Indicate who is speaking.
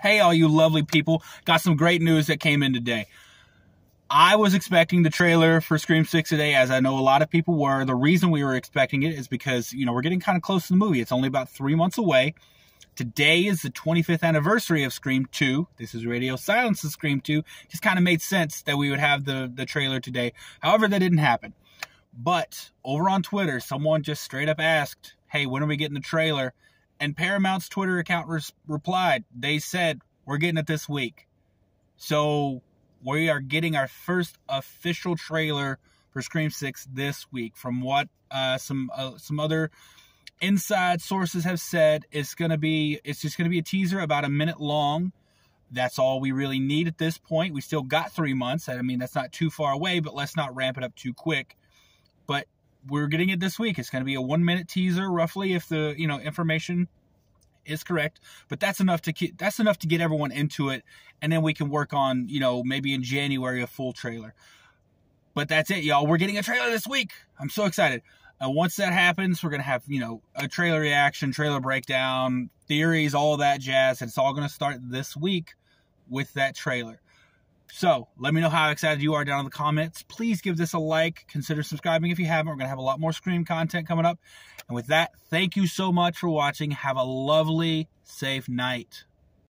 Speaker 1: Hey, all you lovely people. Got some great news that came in today. I was expecting the trailer for Scream 6 today, as I know a lot of people were. The reason we were expecting it is because, you know, we're getting kind of close to the movie. It's only about three months away. Today is the 25th anniversary of Scream 2. This is Radio Silence's Scream 2. Just kind of made sense that we would have the, the trailer today. However, that didn't happen. But over on Twitter, someone just straight up asked, hey, when are we getting the trailer? And Paramount's Twitter account res- replied, they said, we're getting it this week. So we are getting our first official trailer for Scream 6 this week. From what uh, some uh, some other inside sources have said, it's gonna be it's just gonna be a teaser about a minute long. That's all we really need at this point. We still got three months. I mean, that's not too far away, but let's not ramp it up too quick. But we're getting it this week. It's going to be a one minute teaser, roughly, if the you know information is correct. But that's enough to keep, that's enough to get everyone into it, and then we can work on you know maybe in January a full trailer. But that's it, y'all. We're getting a trailer this week. I'm so excited. Uh, once that happens, we're gonna have you know a trailer reaction, trailer breakdown, theories, all that jazz. And it's all gonna start this week with that trailer. So let me know how excited you are down in the comments. Please give this a like. Consider subscribing if you haven't. We're going to have a lot more Scream content coming up. And with that, thank you so much for watching. Have a lovely, safe night.